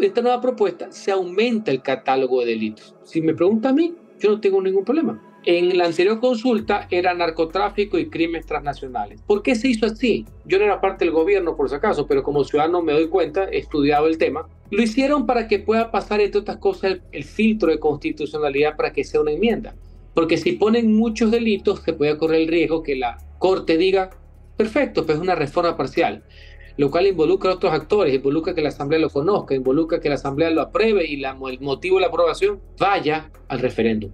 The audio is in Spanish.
esta nueva propuesta se aumenta el catálogo de delitos. Si me pregunta a mí, yo no tengo ningún problema. En la anterior consulta era narcotráfico y crímenes transnacionales. ¿Por qué se hizo así? Yo no era parte del gobierno, por si acaso, pero como ciudadano me doy cuenta, he estudiado el tema. Lo hicieron para que pueda pasar, entre otras cosas, el, el filtro de constitucionalidad para que sea una enmienda. Porque si ponen muchos delitos, se puede correr el riesgo que la Corte diga, perfecto, pues es una reforma parcial lo cual involucra a otros actores, involucra que la Asamblea lo conozca, involucra que la Asamblea lo apruebe y la, el motivo de la aprobación vaya al referéndum.